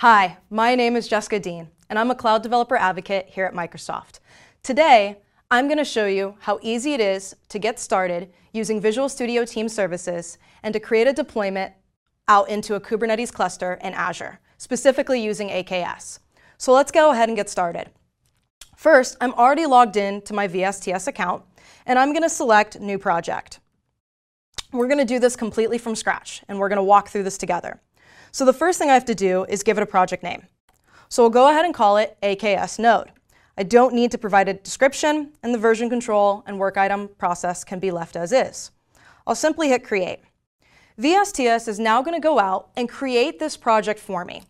Hi, my name is Jessica Deen, and I'm a cloud developer advocate here at Microsoft. Today, I'm going to show you how easy it is to get started using Visual Studio Team Services and to create a deployment out into a Kubernetes cluster in Azure, specifically using AKS. So let's go ahead and get started. First, I'm already logged in to my VSTS account, and I'm going to select New Project. We're going to do this completely from scratch, and we're going to walk through this together. So the first thing I have to do is give it a project name. So we'll go ahead and call it AKS Node. I don't need to provide a description, and the version control and work item process can be left as is. I'll simply hit create. VSTS is now going to go out and create this project for me.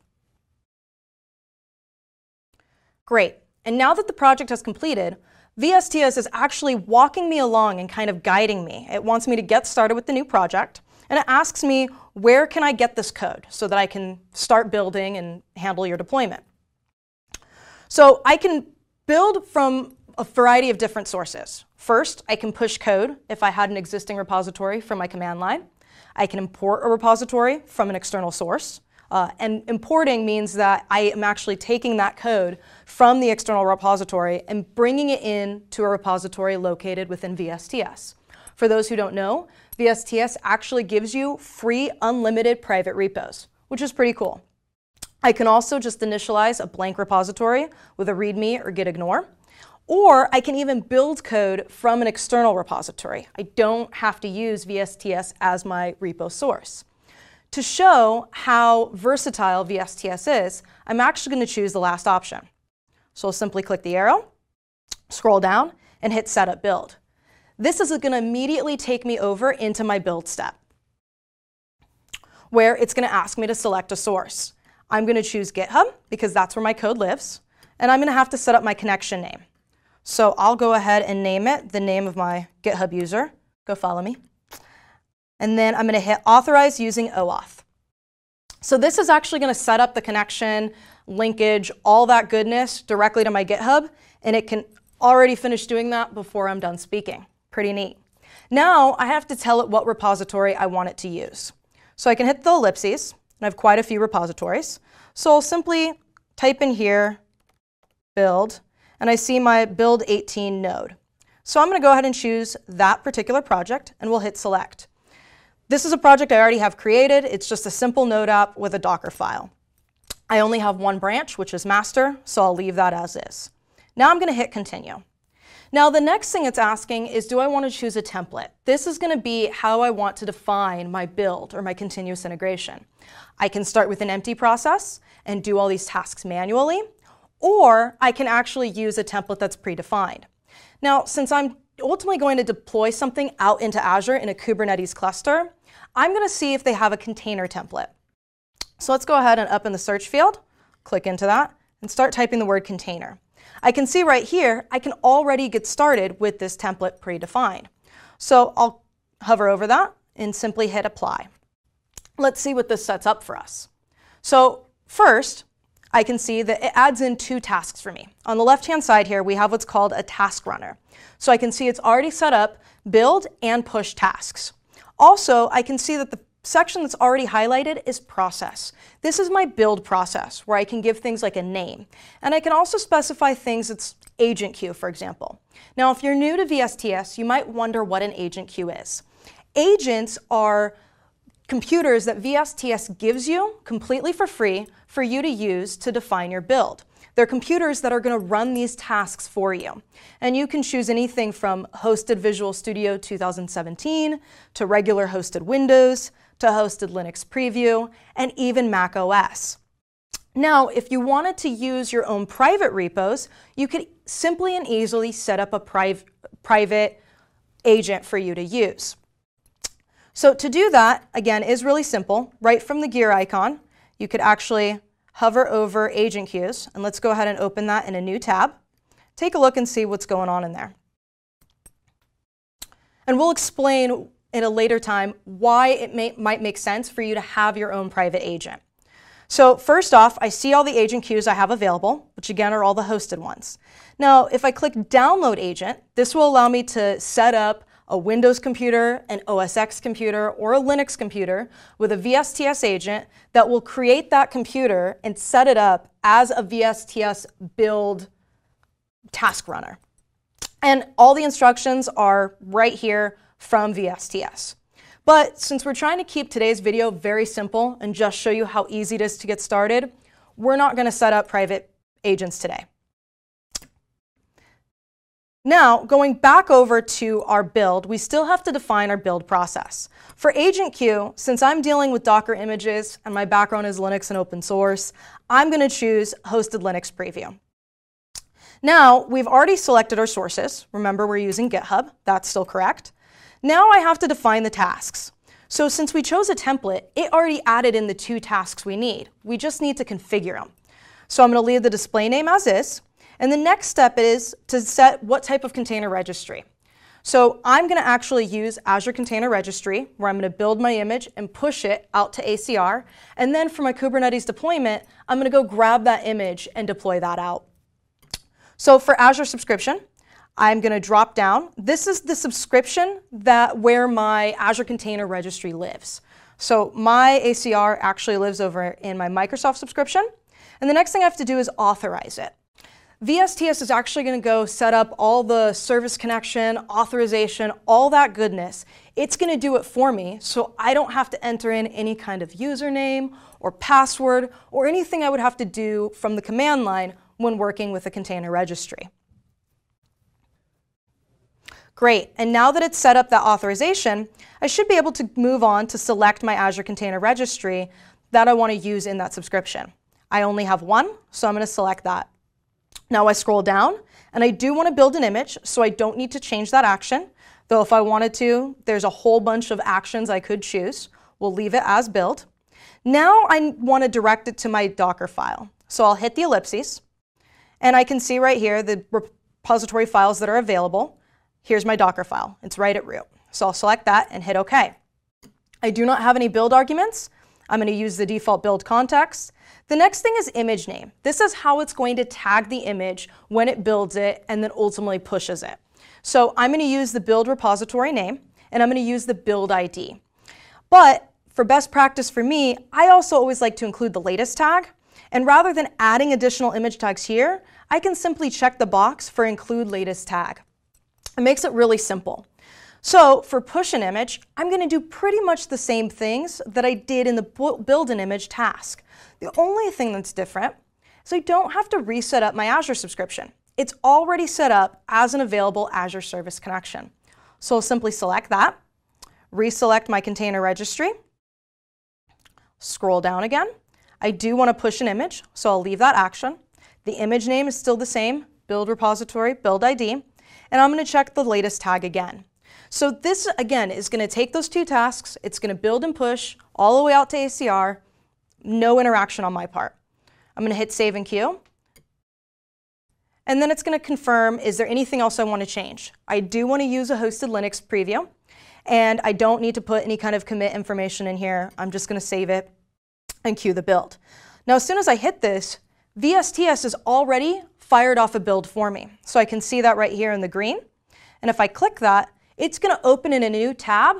Great. And now that the project has completed, VSTS is actually walking me along and kind of guiding me. It wants me to get started with the new project, and it asks me, where can I get this code so that I can start building and handle your deployment? So I can build from a variety of different sources. First, I can push code if I had an existing repository from my command line. I can import a repository from an external source. Uh, and importing means that I am actually taking that code from the external repository and bringing it in to a repository located within VSTS. For those who don't know, VSTS actually gives you free unlimited private repos, which is pretty cool. I can also just initialize a blank repository with a README or gitignore. Or I can even build code from an external repository. I don't have to use VSTS as my repo source. To show how versatile VSTS is, I'm actually going to choose the last option. So I'll simply click the arrow, scroll down, and hit Setup Build. This is going to immediately take me over into my build step, where it's going to ask me to select a source. I'm going to choose GitHub because that's where my code lives, and I'm going to have to set up my connection name. So I'll go ahead and name it the name of my GitHub user. Go follow me. And then I'm going to hit authorize using OAuth. So this is actually going to set up the connection, linkage, all that goodness directly to my GitHub, and it can already finish doing that before I'm done speaking. Pretty neat. Now I have to tell it what repository I want it to use. So I can hit the ellipses, and I have quite a few repositories. So I'll simply type in here, build, and I see my build 18 node. So I'm going to go ahead and choose that particular project, and we'll hit select. This is a project I already have created. It's just a simple node app with a Docker file. I only have one branch, which is master, so I'll leave that as is. Now I'm going to hit continue. Now the next thing it's asking is do I want to choose a template? This is going to be how I want to define my build or my continuous integration. I can start with an empty process and do all these tasks manually, or I can actually use a template that's predefined. Now, since I'm ultimately going to deploy something out into Azure in a Kubernetes cluster, I'm going to see if they have a container template. So let's go ahead and up in the search field, click into that, and start typing the word container. I can see right here, I can already get started with this template predefined. So I'll hover over that and simply hit apply. Let's see what this sets up for us. So first, I can see that it adds in two tasks for me. On the left-hand side here, we have what's called a task runner. So I can see it's already set up build and push tasks. Also, I can see that the section that's already highlighted is process. This is my build process where I can give things like a name. And I can also specify things that's agent queue, for example. Now, if you're new to VSTS, you might wonder what an agent queue is. Agents are computers that VSTS gives you completely for free for you to use to define your build. They're computers that are going to run these tasks for you. And you can choose anything from hosted Visual Studio 2017 to regular hosted Windows to hosted Linux Preview, and even Mac OS. Now, if you wanted to use your own private repos, you could simply and easily set up a priv private agent for you to use. So to do that, again, is really simple. Right from the gear icon, you could actually hover over agent queues, and let's go ahead and open that in a new tab. Take a look and see what's going on in there. And we'll explain in a later time why it may, might make sense for you to have your own private agent. So first off, I see all the agent queues I have available, which again are all the hosted ones. Now, if I click download agent, this will allow me to set up a Windows computer, an OS X computer, or a Linux computer with a VSTS agent that will create that computer and set it up as a VSTS build task runner. And all the instructions are right here from VSTS. But since we're trying to keep today's video very simple and just show you how easy it is to get started, we're not going to set up private agents today. Now, going back over to our build, we still have to define our build process. For Agent Queue, since I'm dealing with Docker images and my background is Linux and open source, I'm going to choose Hosted Linux Preview. Now, we've already selected our sources. Remember, we're using GitHub. That's still correct. Now I have to define the tasks. So since we chose a template, it already added in the two tasks we need. We just need to configure them. So I'm going to leave the display name as is. And the next step is to set what type of container registry. So I'm going to actually use Azure Container Registry, where I'm going to build my image and push it out to ACR. And then for my Kubernetes deployment, I'm going to go grab that image and deploy that out. So for Azure subscription, I'm going to drop down. This is the subscription that where my Azure Container Registry lives. So my ACR actually lives over in my Microsoft subscription. And the next thing I have to do is authorize it. VSTS is actually going to go set up all the service connection, authorization, all that goodness. It's going to do it for me so I don't have to enter in any kind of username or password or anything I would have to do from the command line when working with a container registry. Great, and now that it's set up that authorization, I should be able to move on to select my Azure Container Registry that I want to use in that subscription. I only have one, so I'm going to select that. Now I scroll down and I do want to build an image, so I don't need to change that action. Though if I wanted to, there's a whole bunch of actions I could choose. We'll leave it as build. Now I want to direct it to my Docker file. So I'll hit the ellipses and I can see right here the repository files that are available. Here's my Docker file. It's right at root. So I'll select that and hit OK. I do not have any build arguments. I'm going to use the default build context. The next thing is image name. This is how it's going to tag the image when it builds it and then ultimately pushes it. So I'm going to use the build repository name and I'm going to use the build ID. But for best practice for me, I also always like to include the latest tag. And rather than adding additional image tags here, I can simply check the box for include latest tag. It makes it really simple. So for push an image, I'm going to do pretty much the same things that I did in the build an image task. The only thing that's different is I don't have to reset up my Azure subscription. It's already set up as an available Azure Service Connection. So I'll simply select that, reselect my container registry, scroll down again. I do want to push an image, so I'll leave that action. The image name is still the same, build repository, build ID, and I'm going to check the latest tag again. So this, again, is going to take those two tasks, it's going to build and push all the way out to ACR, no interaction on my part. I'm going to hit save and queue. And then it's going to confirm, is there anything else I want to change? I do want to use a hosted Linux preview, and I don't need to put any kind of commit information in here. I'm just going to save it and queue the build. Now, as soon as I hit this, VSTS is already fired off a build for me. So I can see that right here in the green. And if I click that, it's going to open in a new tab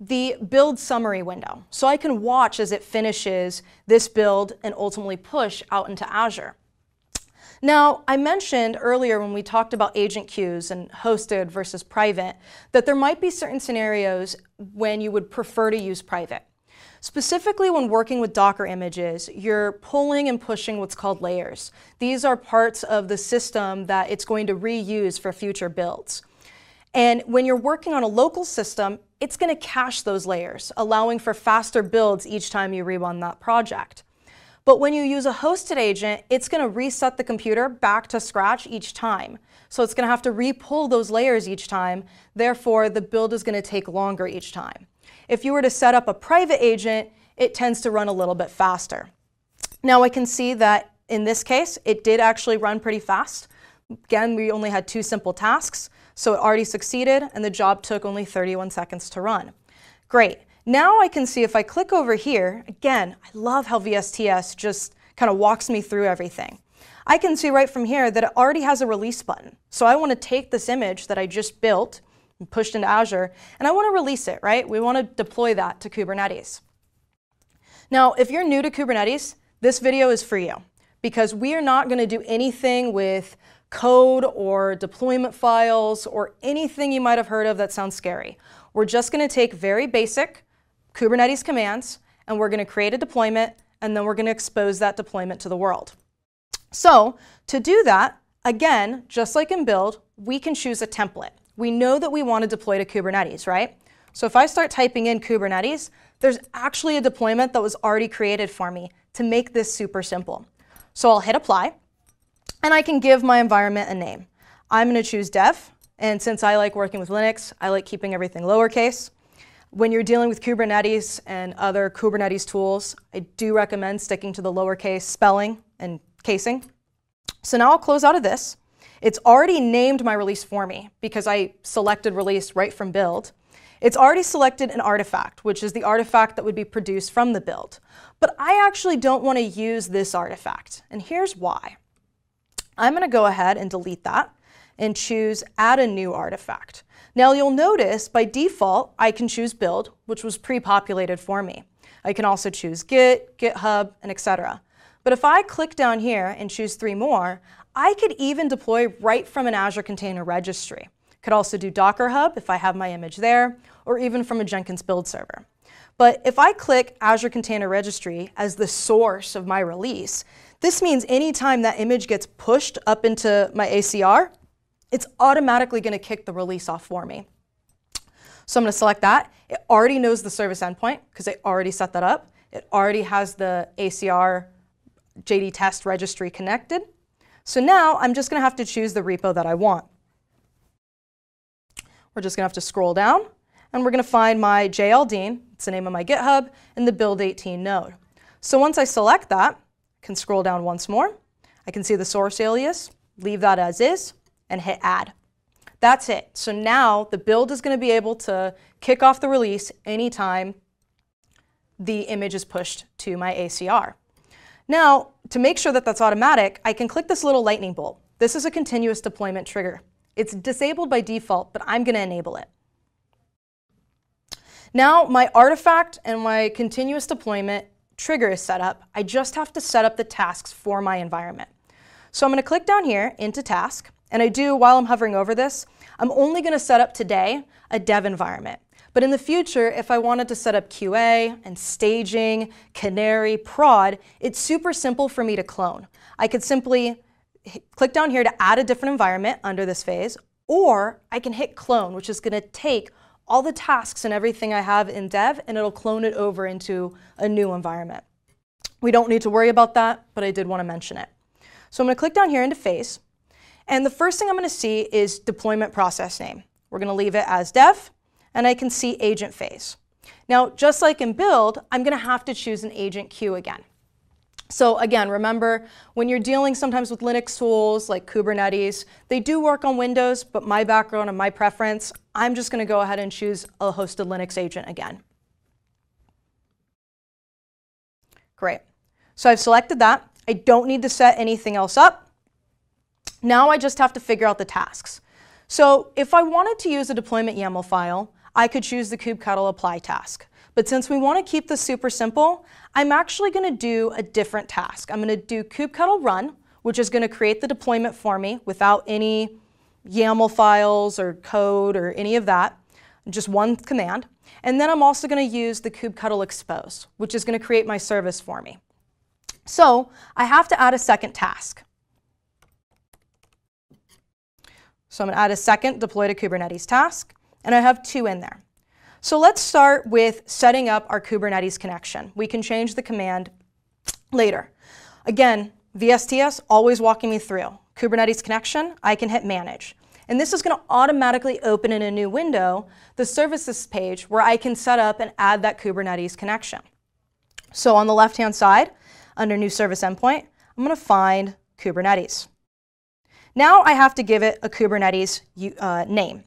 the build summary window. So I can watch as it finishes this build and ultimately push out into Azure. Now, I mentioned earlier when we talked about agent queues and hosted versus private, that there might be certain scenarios when you would prefer to use private. Specifically when working with Docker images, you're pulling and pushing what's called layers. These are parts of the system that it's going to reuse for future builds. And when you're working on a local system, it's going to cache those layers, allowing for faster builds each time you rerun that project. But when you use a hosted agent, it's going to reset the computer back to scratch each time. So it's going to have to re-pull those layers each time. Therefore, the build is going to take longer each time. If you were to set up a private agent, it tends to run a little bit faster. Now I can see that in this case, it did actually run pretty fast. Again, we only had two simple tasks. So it already succeeded and the job took only 31 seconds to run. Great. Now I can see if I click over here, again, I love how VSTS just kind of walks me through everything. I can see right from here that it already has a release button. So I want to take this image that I just built, pushed into Azure, and I want to release it, right? We want to deploy that to Kubernetes. Now, if you're new to Kubernetes, this video is for you because we are not going to do anything with code or deployment files or anything you might have heard of that sounds scary. We're just going to take very basic Kubernetes commands and we're going to create a deployment and then we're going to expose that deployment to the world. So to do that, again, just like in build, we can choose a template. We know that we want to deploy to Kubernetes, right? So if I start typing in Kubernetes, there's actually a deployment that was already created for me to make this super simple. So I'll hit apply and I can give my environment a name. I'm going to choose dev. And since I like working with Linux, I like keeping everything lowercase. When you're dealing with Kubernetes and other Kubernetes tools, I do recommend sticking to the lowercase spelling and casing. So now I'll close out of this. It's already named my release for me because I selected release right from build. It's already selected an artifact, which is the artifact that would be produced from the build. But I actually don't want to use this artifact, and here's why. I'm going to go ahead and delete that and choose add a new artifact. Now you'll notice by default, I can choose build, which was pre-populated for me. I can also choose Git, GitHub, and etc. But if I click down here and choose three more, I could even deploy right from an Azure Container Registry. Could also do Docker Hub if I have my image there, or even from a Jenkins build server. But if I click Azure Container Registry as the source of my release, this means anytime that image gets pushed up into my ACR, it's automatically going to kick the release off for me. So I'm going to select that. It already knows the service endpoint because I already set that up. It already has the ACR JD test registry connected. So now I'm just going to have to choose the repo that I want. We're just going to have to scroll down and we're going to find my JLDeen, it's the name of my GitHub, and the build 18 node. So once I select that, I can scroll down once more. I can see the source alias, leave that as is, and hit add. That's it. So now the build is going to be able to kick off the release anytime the image is pushed to my ACR. Now, to make sure that that's automatic, I can click this little lightning bolt. This is a continuous deployment trigger. It's disabled by default, but I'm going to enable it. Now my artifact and my continuous deployment trigger is set up. I just have to set up the tasks for my environment. So I'm going to click down here into task, and I do, while I'm hovering over this, I'm only going to set up today a dev environment. But in the future, if I wanted to set up QA and staging, Canary, prod, it's super simple for me to clone. I could simply click down here to add a different environment under this phase, or I can hit clone, which is going to take all the tasks and everything I have in dev and it'll clone it over into a new environment. We don't need to worry about that, but I did want to mention it. So I'm going to click down here into phase. And the first thing I'm going to see is deployment process name. We're going to leave it as dev, and I can see agent phase. Now, just like in build, I'm going to have to choose an agent queue again. So again, remember, when you're dealing sometimes with Linux tools like Kubernetes, they do work on Windows, but my background and my preference, I'm just going to go ahead and choose a hosted Linux agent again. Great. So I've selected that. I don't need to set anything else up. Now I just have to figure out the tasks. So if I wanted to use a deployment YAML file, I could choose the kubectl apply task. But since we want to keep this super simple, I'm actually going to do a different task. I'm going to do kubectl run, which is going to create the deployment for me without any YAML files or code or any of that, just one command. And then I'm also going to use the kubectl expose, which is going to create my service for me. So I have to add a second task. So I'm going to add a second deploy to Kubernetes task, and I have two in there. So let's start with setting up our Kubernetes connection. We can change the command later. Again, VSTS always walking me through. Kubernetes connection, I can hit manage. And this is going to automatically open in a new window the services page where I can set up and add that Kubernetes connection. So on the left-hand side, under new service endpoint, I'm going to find Kubernetes. Now I have to give it a Kubernetes uh, name.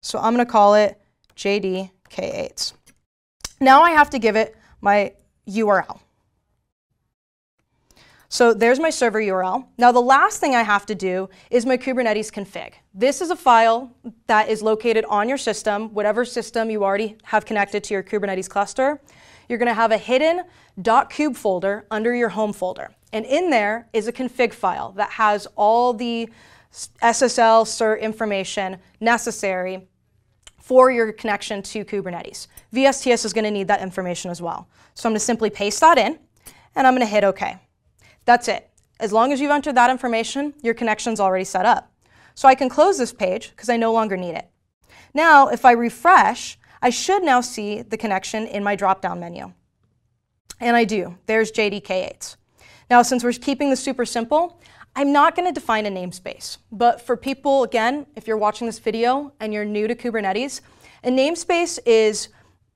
So I'm going to call it JDK8. Now I have to give it my URL. So there's my server URL. Now the last thing I have to do is my Kubernetes config. This is a file that is located on your system, whatever system you already have connected to your Kubernetes cluster. You're going to have a hidden .kube folder under your home folder. And in there is a config file that has all the SSL cert information necessary for your connection to Kubernetes. VSTS is going to need that information as well. So I'm going to simply paste that in, and I'm going to hit OK. That's it. As long as you've entered that information, your connection's already set up. So I can close this page because I no longer need it. Now, if I refresh, I should now see the connection in my drop-down menu. And I do. There's JDK8. Now, since we're keeping this super simple, I'm not going to define a namespace, but for people, again, if you're watching this video and you're new to Kubernetes, a namespace is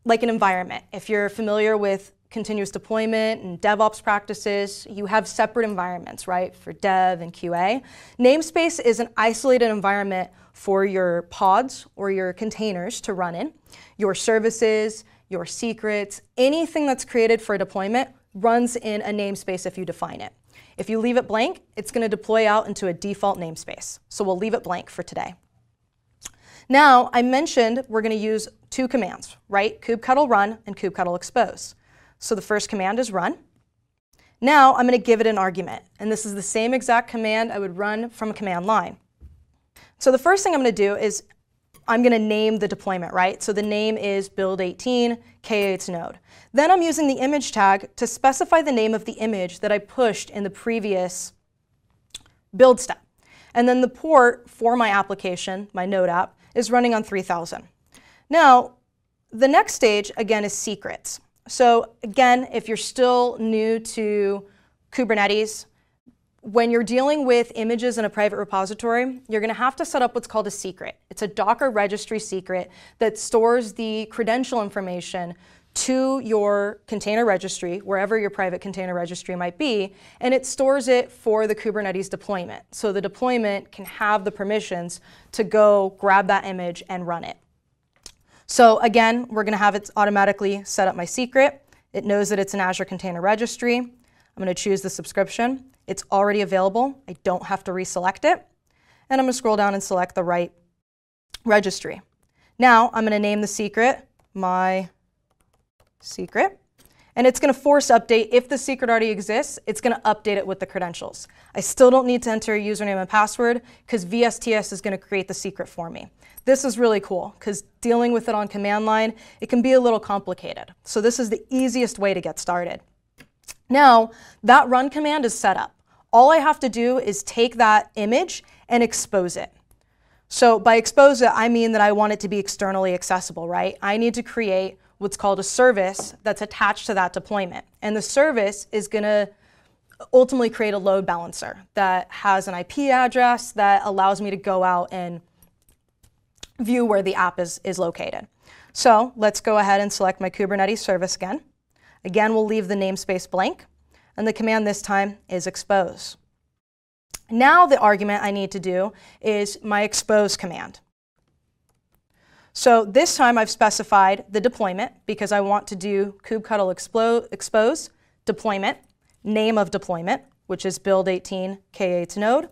like an environment. If you're familiar with continuous deployment and DevOps practices, you have separate environments, right, for dev and QA. Namespace is an isolated environment for your pods or your containers to run in. Your services, your secrets, anything that's created for a deployment runs in a namespace if you define it. If you leave it blank, it's going to deploy out into a default namespace. So we'll leave it blank for today. Now, I mentioned we're going to use two commands, right? kubectl run and kubectl expose. So the first command is run. Now I'm going to give it an argument, and this is the same exact command I would run from a command line. So the first thing I'm going to do is I'm going to name the deployment, right? So the name is build 18 K8's node. Then I'm using the image tag to specify the name of the image that I pushed in the previous build step. And then the port for my application, my node app, is running on 3000. Now, the next stage, again, is secrets. So again, if you're still new to Kubernetes, when you're dealing with images in a private repository, you're going to have to set up what's called a secret. It's a Docker registry secret that stores the credential information to your container registry, wherever your private container registry might be, and it stores it for the Kubernetes deployment. So the deployment can have the permissions to go grab that image and run it. So again, we're going to have it automatically set up my secret. It knows that it's an Azure Container Registry. I'm going to choose the subscription. It's already available. I don't have to reselect it. And I'm going to scroll down and select the right registry. Now I'm going to name the secret my secret. And it's going to force update. If the secret already exists, it's going to update it with the credentials. I still don't need to enter a username and password because VSTS is going to create the secret for me. This is really cool because dealing with it on command line, it can be a little complicated. So this is the easiest way to get started. Now, that run command is set up. All I have to do is take that image and expose it. So by expose it, I mean that I want it to be externally accessible, right? I need to create what's called a service that's attached to that deployment. And the service is going to ultimately create a load balancer that has an IP address that allows me to go out and view where the app is, is located. So let's go ahead and select my Kubernetes service again. Again, we'll leave the namespace blank, and the command this time is expose. Now the argument I need to do is my expose command. So this time I've specified the deployment because I want to do kubectl expose deployment, name of deployment, which is build 18 K8's node.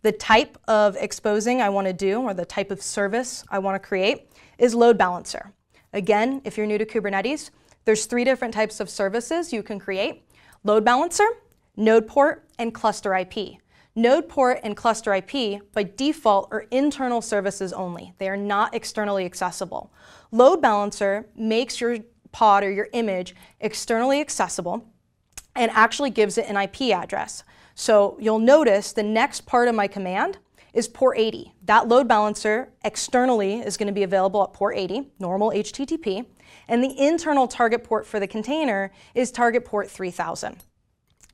The type of exposing I want to do, or the type of service I want to create, is load balancer. Again, if you're new to Kubernetes, there's three different types of services you can create. Load balancer, node port, and cluster IP. Node port and cluster IP, by default, are internal services only. They are not externally accessible. Load balancer makes your pod or your image externally accessible and actually gives it an IP address. So you'll notice the next part of my command is port 80. That load balancer externally is going to be available at port 80, normal HTTP, and the internal target port for the container is target port 3000.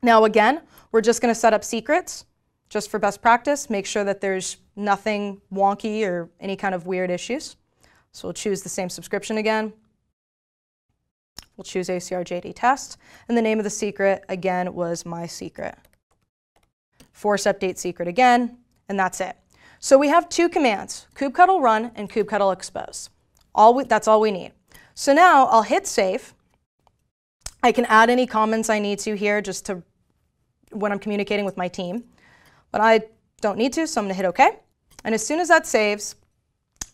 Now again, we're just going to set up secrets just for best practice, make sure that there's nothing wonky or any kind of weird issues. So we'll choose the same subscription again. We'll choose ACR JD test, and the name of the secret again was my secret. Force update secret again, and that's it. So we have two commands, kubectl run and kubectl expose. All we, that's all we need. So now I'll hit save. I can add any comments I need to here just to when I'm communicating with my team. But I don't need to, so I'm going to hit OK. And as soon as that saves,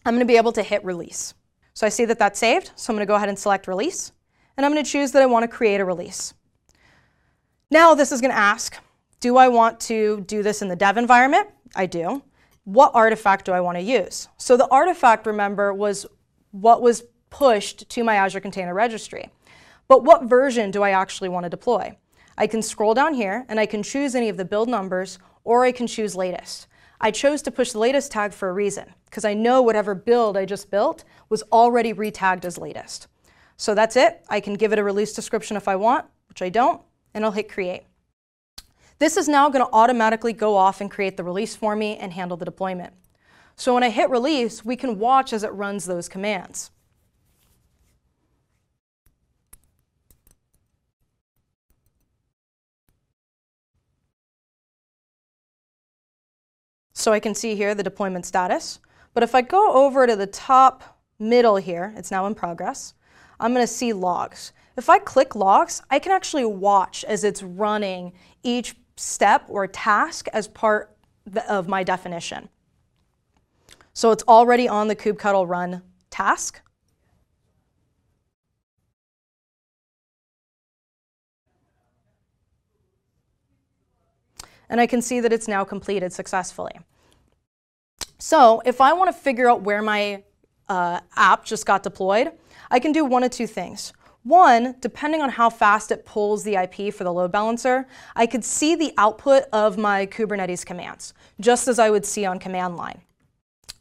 I'm going to be able to hit release. So I see that that's saved, so I'm going to go ahead and select release. And I'm going to choose that I want to create a release. Now this is going to ask, do I want to do this in the dev environment? I do. What artifact do I want to use? So the artifact, remember, was what was pushed to my Azure Container Registry. But what version do I actually want to deploy? I can scroll down here and I can choose any of the build numbers or I can choose latest. I chose to push the latest tag for a reason because I know whatever build I just built was already retagged as latest. So that's it. I can give it a release description if I want, which I don't, and I'll hit create. This is now going to automatically go off and create the release for me and handle the deployment. So when I hit release, we can watch as it runs those commands. So I can see here the deployment status. But if I go over to the top middle here, it's now in progress, I'm going to see logs. If I click logs, I can actually watch as it's running each step or task as part of my definition. So it's already on the kubectl run task. And I can see that it's now completed successfully. So if I want to figure out where my uh, app just got deployed, I can do one of two things. One, depending on how fast it pulls the IP for the load balancer, I could see the output of my Kubernetes commands, just as I would see on command line.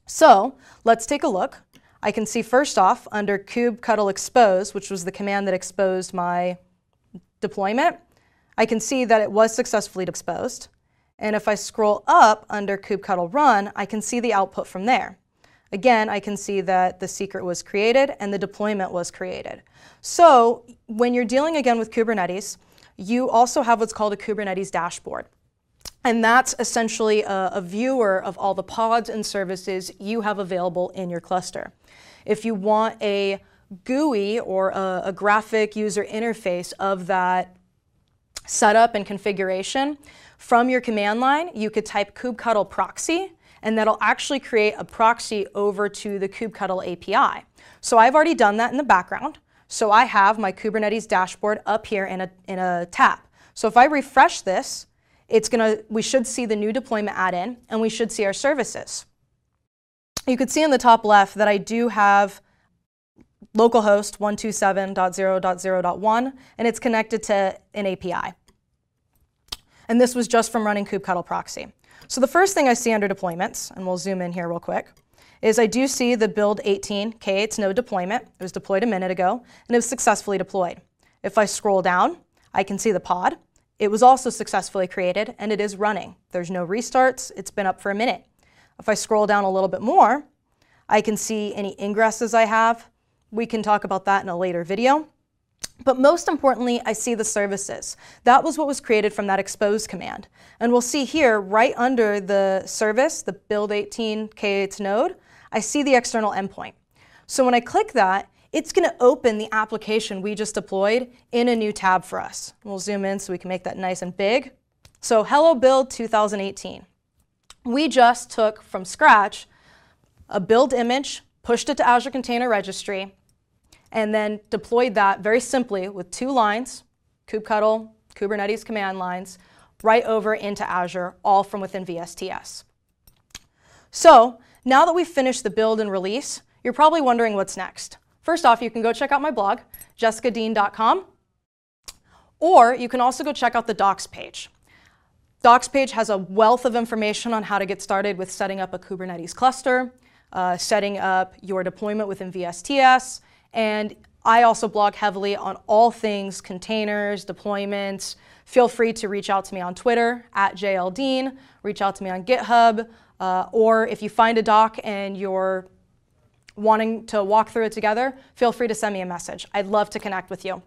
So let's take a look. I can see first off under kubectl expose, which was the command that exposed my deployment, I can see that it was successfully exposed. And if I scroll up under kubectl run, I can see the output from there. Again, I can see that the secret was created and the deployment was created. So when you're dealing again with Kubernetes, you also have what's called a Kubernetes dashboard. And that's essentially a, a, viewer of all the pods and services you have available in your cluster. If you want a GUI or a, a graphic user interface of that setup and configuration, from your command line, you could type kubectl proxy and that'll actually create a proxy over to the kubectl API. So I've already done that in the background. So I have my Kubernetes dashboard up here in a, in a tab. So if I refresh this, it's gonna, we should see the new deployment add-in and we should see our services. You could see in the top left that I do have localhost 127.0.0.1 and it's connected to an API. And this was just from running kubectl proxy. So the first thing I see under deployments, and we'll zoom in here real quick, is I do see the build 18 K8's node deployment. It was deployed a minute ago, and it was successfully deployed. If I scroll down, I can see the pod. It was also successfully created, and it is running. There's no restarts. It's been up for a minute. If I scroll down a little bit more, I can see any ingresses I have. We can talk about that in a later video. But most importantly, I see the services. That was what was created from that expose command. And we'll see here, right under the service, the build 18 K8 node, I see the external endpoint. So when I click that, it's going to open the application we just deployed in a new tab for us. We'll zoom in so we can make that nice and big. So Hello Build 2018. We just took from scratch a build image, pushed it to Azure Container Registry, and then deployed that very simply with two lines, kubectl, Kubernetes command lines, right over into Azure, all from within VSTS. So now that we've finished the build and release, you're probably wondering what's next. First off, you can go check out my blog, jessicadeen.com, or you can also go check out the docs page. Docs page has a wealth of information on how to get started with setting up a Kubernetes cluster, uh, setting up your deployment within VSTS, and I also blog heavily on all things containers, deployments. Feel free to reach out to me on Twitter at JLDeen, reach out to me on GitHub, uh, or if you find a doc and you're wanting to walk through it together, feel free to send me a message. I'd love to connect with you.